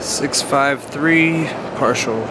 653 partial.